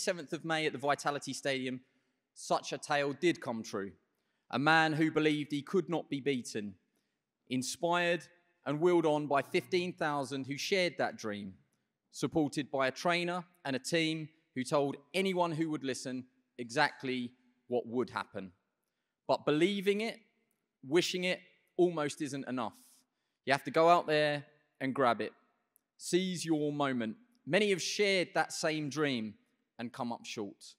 27th of May at the Vitality Stadium, such a tale did come true. A man who believed he could not be beaten, inspired and willed on by 15,000 who shared that dream, supported by a trainer and a team who told anyone who would listen exactly what would happen. But believing it, wishing it, almost isn't enough. You have to go out there and grab it. Seize your moment. Many have shared that same dream and come up short.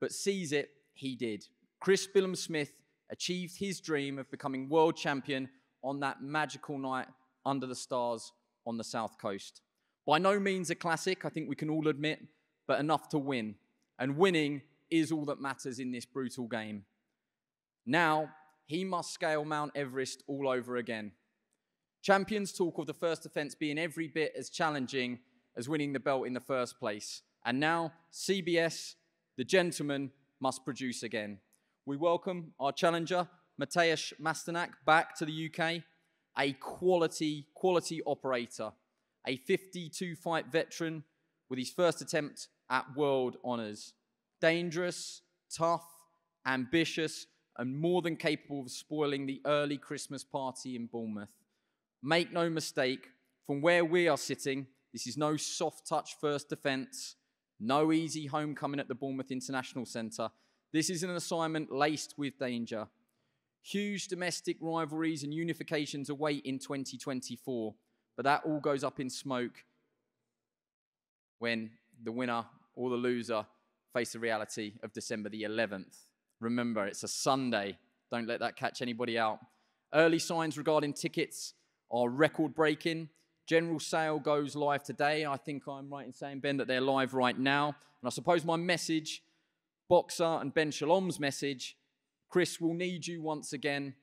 But seize it, he did. Chris Billam-Smith achieved his dream of becoming world champion on that magical night under the stars on the South Coast. By no means a classic, I think we can all admit, but enough to win. And winning is all that matters in this brutal game. Now, he must scale Mount Everest all over again. Champions talk of the first defense being every bit as challenging as winning the belt in the first place. And now, CBS, the gentleman, must produce again. We welcome our challenger, Mateusz Masternak, back to the UK, a quality, quality operator, a 52 fight veteran with his first attempt at world honours. Dangerous, tough, ambitious, and more than capable of spoiling the early Christmas party in Bournemouth. Make no mistake, from where we are sitting, this is no soft touch first defence, no easy homecoming at the Bournemouth International Centre. This is an assignment laced with danger. Huge domestic rivalries and unifications await in 2024, but that all goes up in smoke when the winner or the loser face the reality of December the 11th. Remember, it's a Sunday. Don't let that catch anybody out. Early signs regarding tickets are record breaking. General sale goes live today. I think I'm right in saying, Ben, that they're live right now. And I suppose my message, Boxxer and Ben Shalom's message, Chris will need you once again.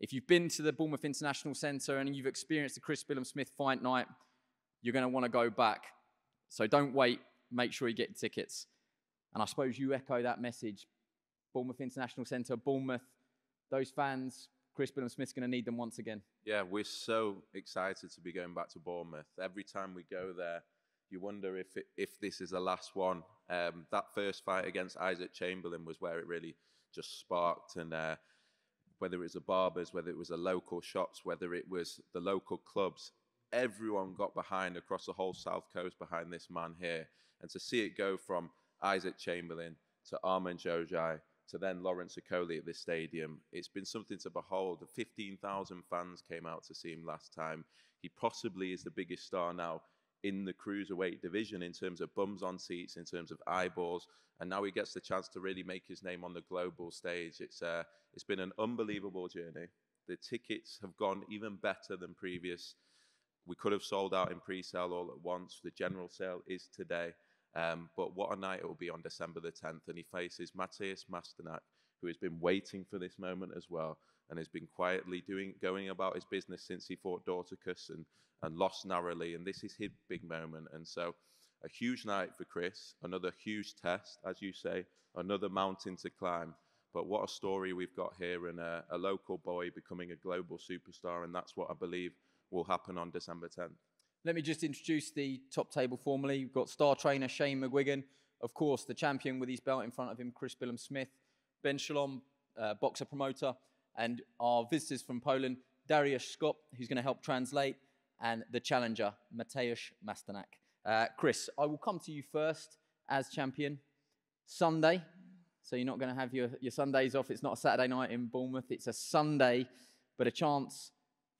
If you've been to the Bournemouth International Centre and you've experienced the Chris Billam-Smith fight night, you're going to want to go back. So don't wait. Make sure you get tickets. And I suppose you echo that message. Bournemouth International Centre, Bournemouth, those fans, Chris Billam-Smith's going to need them once again. Yeah, we're so excited to be going back to Bournemouth. Every time we go there, you wonder if it, if this is the last one. Um, that first fight against Isaac Chamberlain was where it really just sparked, and uh, whether it was the barbers, whether it was the local shops, whether it was the local clubs, everyone got behind across the whole south coast behind this man here, and to see it go from Isaac Chamberlain to Armend Xhoxhaj to then Lawrence Okolie at this stadium. It's been something to behold. 15,000 fans came out to see him last time. He possibly is the biggest star now in the cruiserweight division in terms of bums on seats, in terms of eyeballs, and now he gets the chance to really make his name on the global stage. It's uh, it's been an unbelievable journey. The tickets have gone even better than previous. We could have sold out in pre-sale all at once. The general sale is today. Um, but what a night it will be on December the 10th. And he faces Mateusz Masternak, who has been waiting for this moment as well and has been quietly doing going about his business since he fought Dorticos and, and lost narrowly. And this is his big moment. And so a huge night for Chris, another huge test, as you say, another mountain to climb. But what a story we've got here and a, a local boy becoming a global superstar. And that's what I believe will happen on December 10th. Let me just introduce the top table formally. We've got star trainer Shane McGuigan, of course, the champion with his belt in front of him, Chris Billam-Smith, Ben Shalom, uh, Boxxer promoter, and our visitors from Poland, Dariusz Scott, who's going to help translate, and the challenger, Mateusz Masternak. Uh, Chris, I will come to you first as champion. Sunday, so you're not going to have your, your Sundays off. It's not a Saturday night in Bournemouth. It's a Sunday, but a chance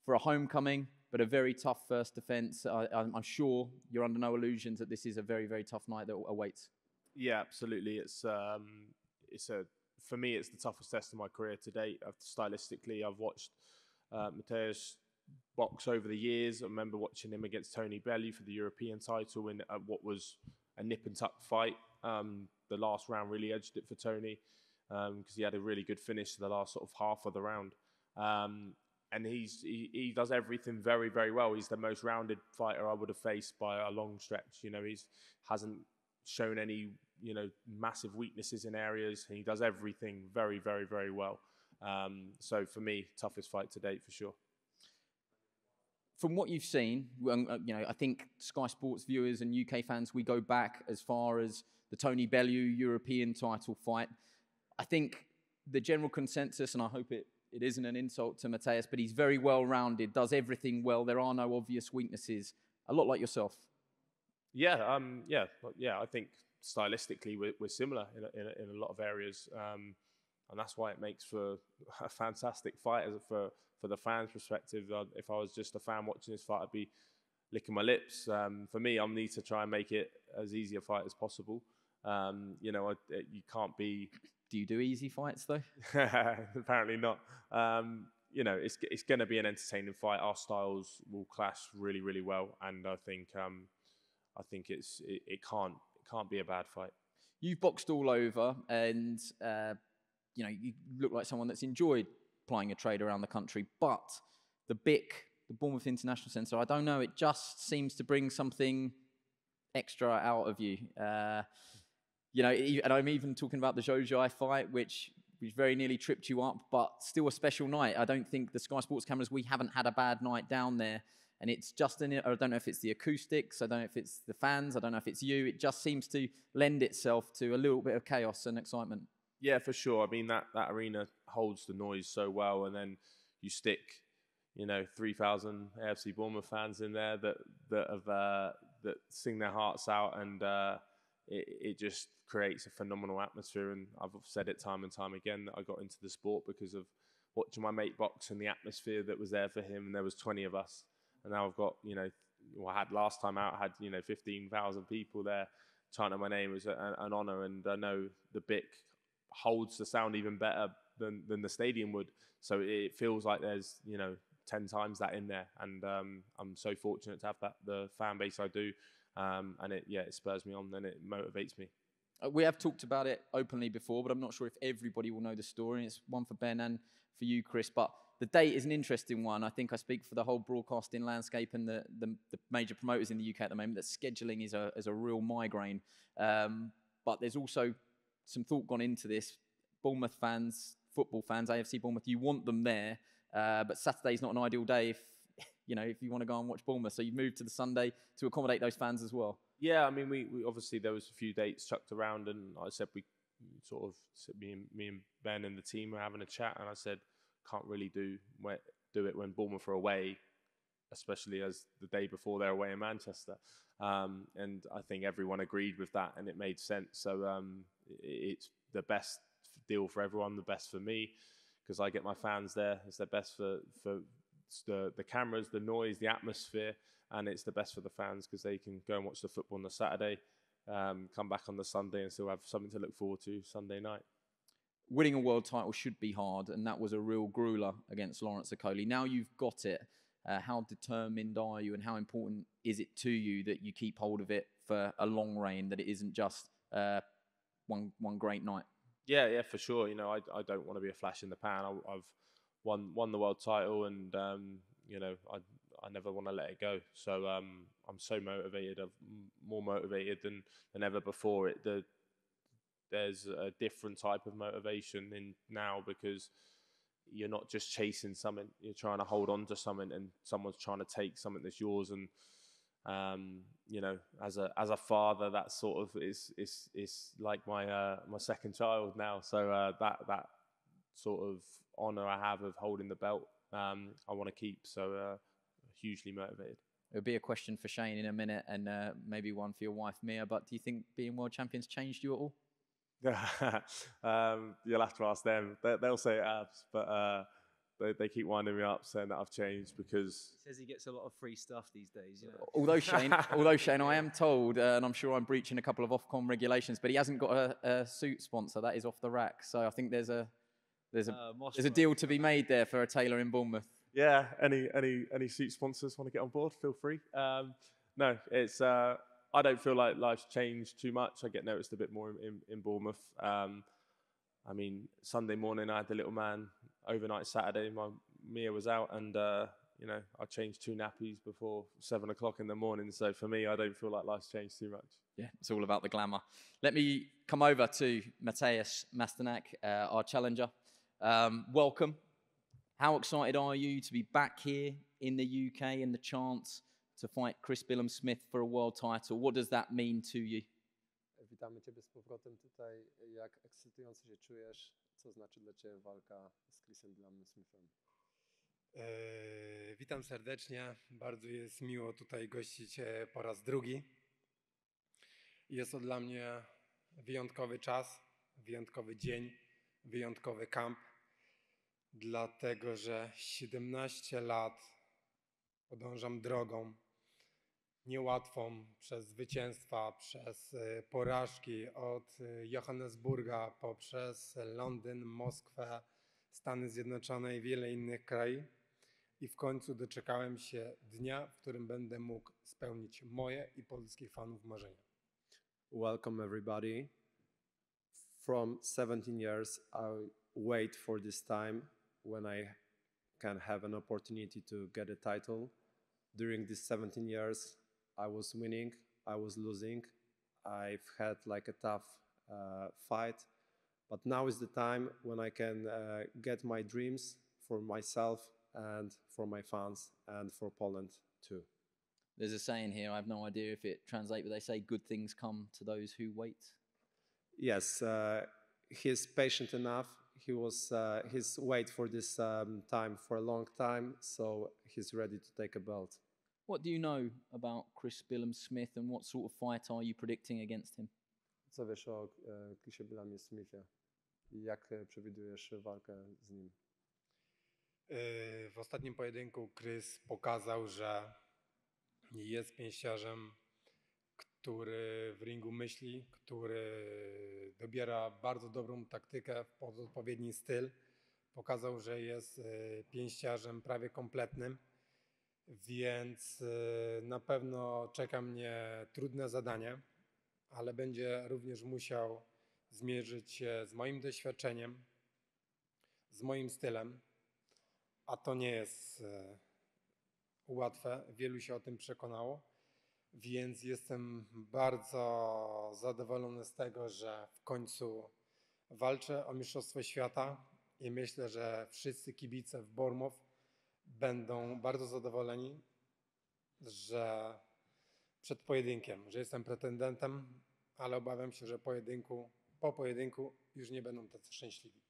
for a homecoming, but a very tough first defence. I, am sure you're under no illusions that this is a very, very tough night that awaits. Yeah, absolutely. It's um, it's a for me, it's the toughest test of my career to date. I've, stylistically, I've watched uh, Mateusz box over the years. I remember watching him against Tony Bellew for the European title in uh, what was a nip and tuck fight. Um, the last round really edged it for Tony because um, he had a really good finish to the last sort of half of the round. Um, and he's he, he does everything very very well. He's the most rounded fighter I would have faced by a long stretch. You know, he's hasn't shown any you know massive weaknesses in areas. He does everything very very very well. Um, so for me, toughest fight to date for sure. from what you've seen, um, uh, you know, I think Sky Sports viewers and UK fans, we go back as far as the Tony Bellew European title fight. I think the general consensus, and I hope it, it isn't an insult to Mateusz, but he's very well rounded, does everything well. There are no obvious weaknesses. A lot like yourself. Yeah, um, yeah, yeah. I think stylistically we're, we're similar in a, in, a, in a lot of areas, um, and that's why it makes for a fantastic fight as for for the fans' perspective. If I was just a fan watching this fight, I'd be licking my lips. Um, for me, I need to try and make it as easy a fight as possible. Um, you know, I, you can't be. Do you do easy fights though? Apparently not. Um, you know, it's it's going to be an entertaining fight. Our styles will clash really, really well, and I think um, I think it's it, it can't it can't be a bad fight. You've boxed all over, and uh, you know you look like someone that's enjoyed plying a trade around the country. But the BIC, the Bournemouth International Centre, I don't know, it just seems to bring something extra out of you. Uh, you know, and I'm even talking about the Zhou fight, which very nearly tripped you up, but still a special night. I don't think the Sky Sports cameras, we haven't had a bad night down there. And it's just in it, I don't know if it's the acoustics, I don't know if it's the fans, I don't know if it's you. It just seems to lend itself to a little bit of chaos and excitement. Yeah, for sure. I mean that that arena holds the noise so well, and then you stick, you know, three thousand AFC Bournemouth fans in there that that have uh, that sing their hearts out, and uh, it it just creates a phenomenal atmosphere. And I've said it time and time again that I got into the sport because of watching my mate box and the atmosphere that was there for him. And there was twenty of us, and now I've got you know, well, I had last time out I had you know fifteen thousand people there chanting my name. It was an, an honour, and I know the BIC holds the sound even better than, than the stadium would. So it feels like there's, you know, 10 times that in there. And um, I'm so fortunate to have that, the fan base I do. Um, and it, yeah, it spurs me on and it motivates me. Uh, we have talked about it openly before, but I'm not sure if everybody will know the story. It's one for Ben and for you, Chris. But the date is an interesting one. I think I speak for the whole broadcasting landscape and the, the, the major promoters in the UK at the moment that scheduling is a, is a real migraine. Um, but there's also some thought gone into this. Bournemouth fans, football fans, AFC Bournemouth, you want them there, uh, but Saturday's not an ideal day if you know if you want to go and watch Bournemouth. So you've moved to the Sunday to accommodate those fans as well. Yeah, I mean, we, we obviously there was a few dates chucked around, and I said we sort of me and me and Ben and the team were having a chat, and I said can't really do do it when Bournemouth are away, especially as the day before they're away in Manchester. Um, and I think everyone agreed with that, and it made sense. So um, it's the best deal for everyone, the best for me, because I get my fans there. It's the best for for the the cameras, the noise, the atmosphere, and it's the best for the fans because they can go and watch the football on the Saturday, um, come back on the Sunday, and still have something to look forward to Sunday night. Winning a world title should be hard, and that was a real grueler against Lawrence Okolie. Now you've got it. Uh, how determined are you, and how important is it to you that you keep hold of it for a long reign? That it isn't just uh, one one great night. Yeah, yeah, for sure. You know, I I don't want to be a flash in the pan. I, have won won the world title, and um, you know, I I never want to let it go. So um, I'm so motivated. I'm more motivated than than ever before. It the there's a different type of motivation in now because you're not just chasing something you're trying to hold on to something and someone's trying to take something that's yours and um, you know, as a as a father, that sort of is is is like my uh, my second child now. So uh, that that sort of honor I have of holding the belt, um, I want to keep. So uh, hugely motivated. It'll be a question for Shane in a minute, and uh, maybe one for your wife Mia. But do you think being world champions changed you at all? um, you'll have to ask them. They, will say it has, but uh, they, they keep winding me up saying that I've changed because he says he gets a lot of free stuff these days. You know? Although Shane, although Shane, I am told, uh, and I'm sure I'm breaching a couple of Ofcom regulations, but he hasn't got a, a suit sponsor. That is off the rack. So I think there's a there's a uh, there's a deal to be made there for a tailor in Bournemouth. Yeah, any any any suit sponsors want to get on board? Feel free. Um, no, it's. Uh, I don't feel like life's changed too much. I get noticed a bit more in, in, in Bournemouth. Um, I mean, Sunday morning I had the little man overnight Saturday, my Mia was out, and uh, you know I changed two nappies before seven o'clock in the morning. So for me, I don't feel like life's changed too much. Yeah, it's all about the glamour. Let me come over to Mateusz Masternak, uh, our challenger. Um, welcome. How excited are you to be back here in the UK and the chance to fight Chris Billum Smith for a world title? What does that mean to you? Witamy Ciebie z powrotem tutaj. Jak ekscytująco się czujesz? Co znaczy dla Ciebie walka z Chrisem Billumem Smithem? Eee, witam serdecznie. Bardzo jest miło tutaj gościć e, po raz drugi. Jest to dla mnie wyjątkowy czas, wyjątkowy dzień, wyjątkowy kamp, dlatego że 17 lat podążam drogą niełatwą przez zwycięstwa, przez e, porażki od e, Johannesburga poprzez Londyn, Moskwę, Stany Zjednoczone i wiele innych krajów. I w końcu doczekałem się dnia, w którym będę mógł spełnić moje i polskich fanów marzenia. Welcome everybody. From 17 years, I wait for this time when I can have an opportunity to get a title. During these 17 years, I was winning, I was losing. I've had like a tough uh, fight, but now is the time when I can uh, get my dreams for myself and for my fans and for Poland too. There's a saying here, I have no idea if it translates, but they say good things come to those who wait. Yes, uh, he's patient enough. He was uh, he's wait for this um, time for a long time, so he's ready to take a belt. What do you know about Chris Billam Smith and what sort of fight are you predicting against him? Co wiesz o e, Chrisie Billamie Smithie? I jak przewidujesz walkę z nim? Yy, W ostatnim pojedynku Chris pokazał, że jest pięściarzem, który w ringu myśli, który dobiera bardzo dobrą taktykę pod odpowiedni styl. Pokazał, że jest yy, pięściarzem prawie kompletnym, więc yy, na pewno czeka mnie trudne zadanie, ale będzie również musiał zmierzyć się z moim doświadczeniem, z moim stylem a to nie jest e, łatwe. Wielu się o tym przekonało, więc jestem bardzo zadowolony z tego, że w końcu walczę o Mistrzostwo Świata i myślę, że wszyscy kibice w Bormow będą bardzo zadowoleni, że przed pojedynkiem, że jestem pretendentem, ale obawiam się, że pojedynku, po pojedynku już nie będą tacy szczęśliwi.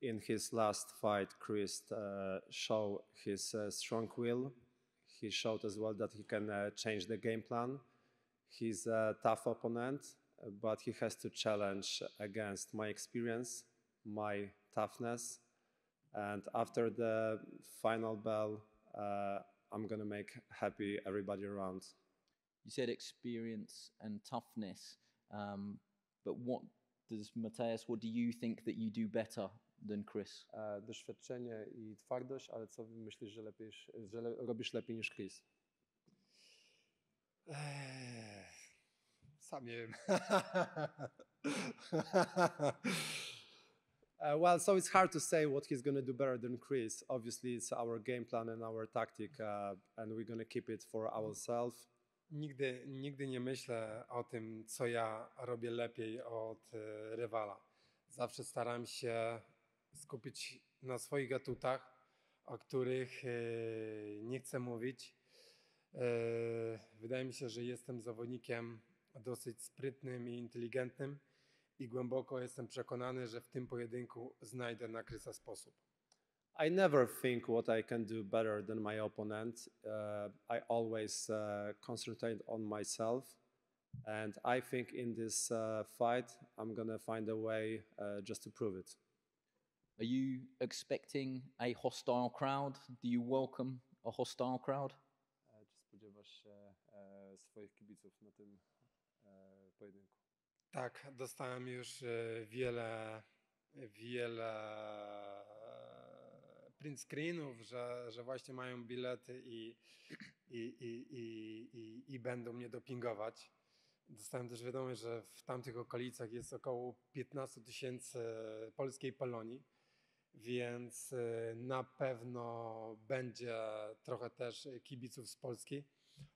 In his last fight, Chris uh, showed his uh, strong will. He showed as well that he can uh, change the game plan. He's a tough opponent, but he has to challenge against my experience, my toughness. And after the final bell, uh, I'm gonna make happy everybody around. You said experience and toughness, um, but what does Mateusz, what do you think that you do better than Chris? E, doświadczenie i twardość, ale co myślisz, że, lepiej, że le- robisz lepiej niż Chris? Eee, Sam nie wiem. Uh, well, so it's hard to say what he's going to do better than Chris. Obviously, it's our game plan and our tactic, uh, and we're going to keep it for ourselves. Nigdy, nigdy nie myślę o tym, co ja robię lepiej od e, rywala. Zawsze staram się skupić na swoich atutach, o których e, nie chcę mówić. E, Wydaje mi się, że jestem zawodnikiem dosyć sprytnym i inteligentnym i głęboko jestem przekonany, że w tym pojedynku znajdę na Krysa sposób. I never think what I can do better than my opponent. Uh, I always uh, concentrate on myself. And I think in this uh, fight, I'm to find a way just to prove it. Are you expecting a hostile crowd? Do you welcome a hostile crowd? E, Czy spodziewasz się e, swoich kibiców na tym e, pojedynku? Tak, dostałem już e, wiele, wiele print screenów, że, że właśnie mają bilety i, i, i, i, i, i będą mnie dopingować. Dostałem też wiadomość, że w tamtych okolicach jest około 15 tysięcy polskiej Polonii, więc e, na pewno będzie trochę też kibiców z Polski.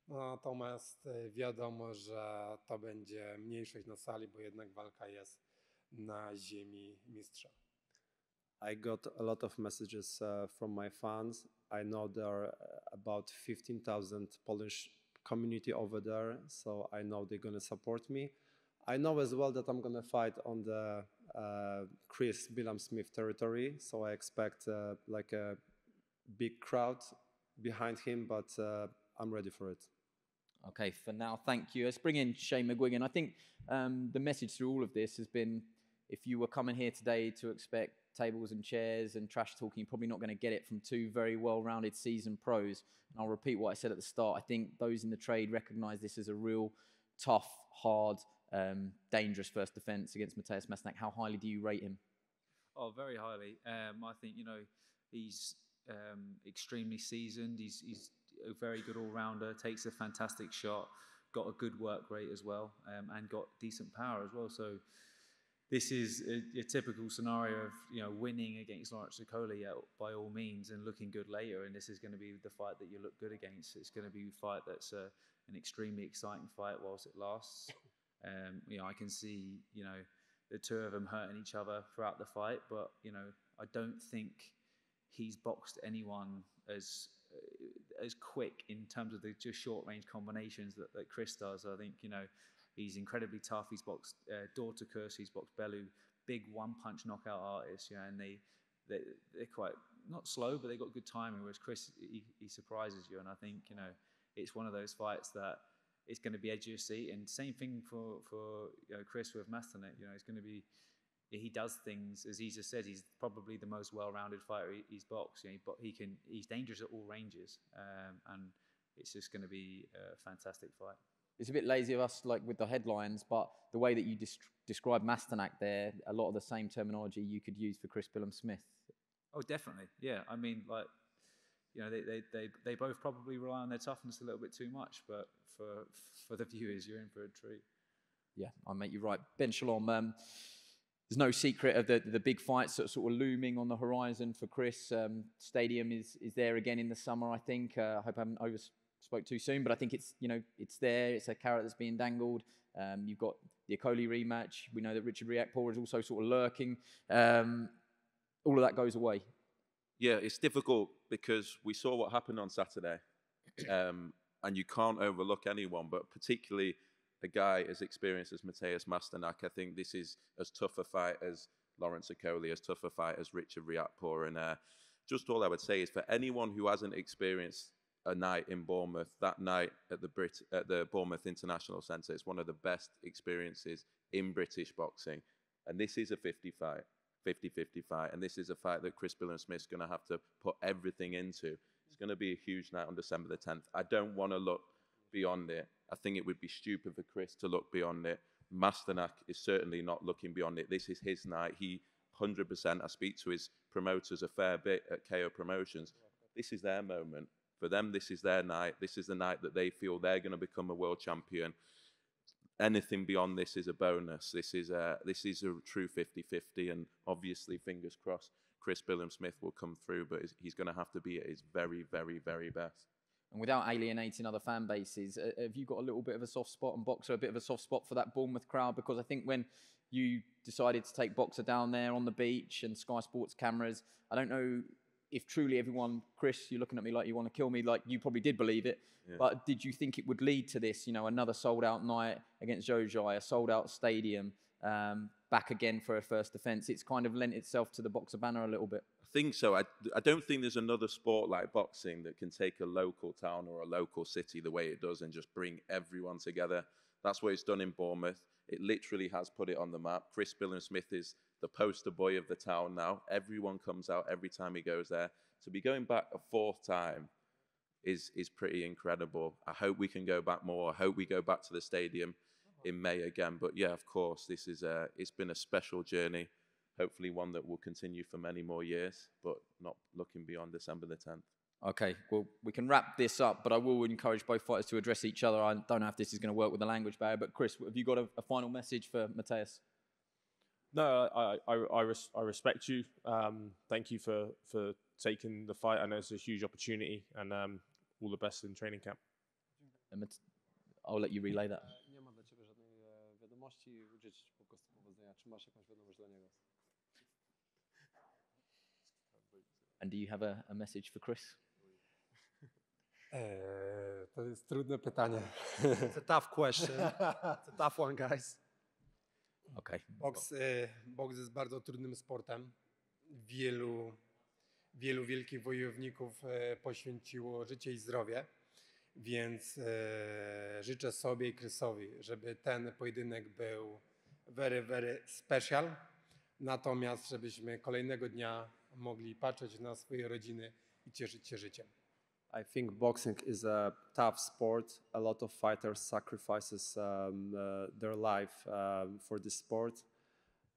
Natomiast e, wiadomo, że to będzie mniejszość na sali, bo jednak walka jest na ziemi mistrza. I got a lot of messages uh, from my fans. I know there are uh, about 15,000 Polish community over there, so I know they're gonna support me. I know as well that I'm gonna fight on the Chris Billam Smith territory, so I expect uh, like a big crowd behind him, but uh, I'm ready for it. Okay, for now, thank you. Let's bring in Shane McGuigan. I think um, the message through all of this has been if you were coming here today to expect tables and chairs and trash talking, you're probably not going to get it from two very well rounded seasoned pros. And I'll repeat what I said at the start. I think those in the trade recognize this as a real tough, hard, um, dangerous first defence against Mateusz Masternak. How highly do you rate him? Oh, very highly. Um, I think, you know, he's um, extremely seasoned. He's, he's a very good all rounder, takes a fantastic shot, got a good work rate as well, um, and got decent power as well. So this is a, a, typical scenario of you know winning against Lawrence Okolie by all means and looking good later. And this is going to be the fight that you look good against. It's going to be a fight that's a, an extremely exciting fight whilst it lasts. Um, you know, I can see you know the two of them hurting each other throughout the fight, but you know, I don't think he's boxed anyone as uh, as quick in terms of the just short range combinations that, that Chris does. I think you know he's incredibly tough. He's boxed uh, Dorticos, he's boxed Bellew, big one punch knockout artists. Yeah, and they, they they're quite not slow, but they got good timing. Whereas Chris, he, he surprises you, and I think you know it's one of those fights that it's going to be edge of your seat. And same thing for for you know, Chris with Masternak. You know, it's going to be he does things as he just said. He's probably the most well-rounded fighter he's boxed. You know, but he can he's dangerous at all ranges, um, and it's just going to be a fantastic fight. It's a bit lazy of us, like with the headlines, but the way that you describe Masternak there, a lot of the same terminology you could use for Chris Billam Smith. Oh, definitely. Yeah, I mean, like, you know, they, they, they, they both probably rely on their toughness a little bit too much, but for for the viewers, you're in for a treat. Yeah, I make you right. Ben Shalom, um, there's no secret of the, the big fights that are sort of looming on the horizon for Chris. Um, stadium is, is there again in the summer, I think. Uh, I hope I haven't over, spoke too soon, but I think it's you know it's there. It's a carrot that's being dangled. Um, you've got the Okolie rematch. We know that Richard Riakporhe is also sort of lurking. Um, all of that goes away. Yeah, it's difficult because we saw what happened on Saturday, um, and you can't overlook anyone, but particularly a guy as experienced as Mateusz Masternak. I think this is as tough a fight as Lawrence Okolie, as tough a fight as Richard Riakporhe, and uh, just all I would say is for anyone who hasn't experienced a night in Bournemouth. That night at the Brit at the Bournemouth International Centre, it's one of the best experiences in British boxing. And this is a 50 fight, 50-50 fight, and this is a fight that Chris Billam Smith's going to have to put everything into. It's going to be a huge night on December the 10th. I don't want to look beyond it. I think it would be stupid for Chris to look beyond it. Masternak is certainly not looking beyond it. This is his night. He 100%. I speak to his promoters a fair bit at KO Promotions. This is their moment. For them, this is their night. This is the night that they feel they're going to become a world champion. Anything beyond this is a bonus. This is a, this is a true 50-50, and obviously, fingers crossed, Chris Billam Smith will come through, but he's going to have to be at his very, very, very best. And without alienating other fan bases, have you got a little bit of a soft spot on Boxxer a bit of a soft spot for that Bournemouth crowd? Because I think when you decided to take Boxxer down there on the beach and Sky Sports cameras, I don't know if truly everyone, Chris, you're looking at me like you want to kill me, like you probably did believe it. Yeah. But did you think it would lead to this? You know, another sold out night against Xhoxhaj, a sold out stadium, um, back again for a first defence. It's kind of lent itself to the Boxxer banner a little bit. I think so. I, I don't think there's another sport like boxing that can take a local town or a local city the way it does and just bring everyone together. That's what it's done in Bournemouth. It literally has put it on the map. Chris Billam Smith is the poster boy of the town now. Everyone comes out every time he goes there. To be going back a fourth time is is pretty incredible. I hope we can go back more. I hope we go back to the stadium in May again. But yeah, of course, this is a it's been a special journey. Hopefully, one that will continue for many more years, but not looking beyond December the 10th. Okay, well, we can wrap this up, but I will encourage both fighters to address each other. I don't know if this is going to work with the language barrier, but Chris, have you got a, a final message for Mateusz? No, I I, I, res- I respect you. Um, thank you for, for taking the fight. I know it's a huge opportunity, and um, all the best in training camp. I'll let you relay that. Nie ma dla Ciebie żadnej wiadomości, życzę po prostu powodzenia. Czy masz jakąś wiadomość dla niego? And do you have a, a message for Chris? To jest trudne pytanie. It's a tough question. it's a tough one, guys. Okay. Boks, e, boks jest bardzo trudnym sportem. Wielu, wielu wielkich wojowników e, poświęciło życie i zdrowie, więc e, życzę sobie i Krysowi, żeby ten pojedynek był very, very special. Natomiast żebyśmy kolejnego dnia mogli patrzeć na swoje rodziny i cieszyć się życiem. I think boxing is a tough sport. A lot of fighters sacrifices um, uh, their life um, for this sport.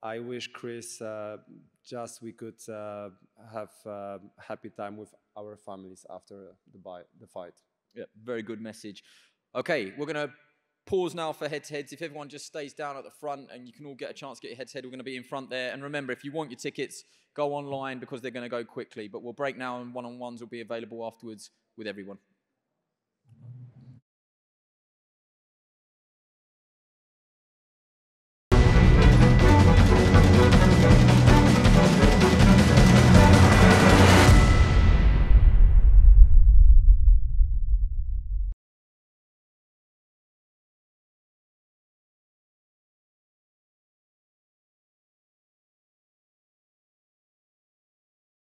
I wish Chris uh, just we could uh, have a happy time with our families after the, the fight. Yeah, very good message. Okay, we're to pause now for head to heads. If everyone just stays down at the front and you can all get a chance to get your head to head, we're going to be in front there. And remember, if you want your tickets, go online because they're going to go quickly. But we'll break now and one on ones will be available afterwards with everyone.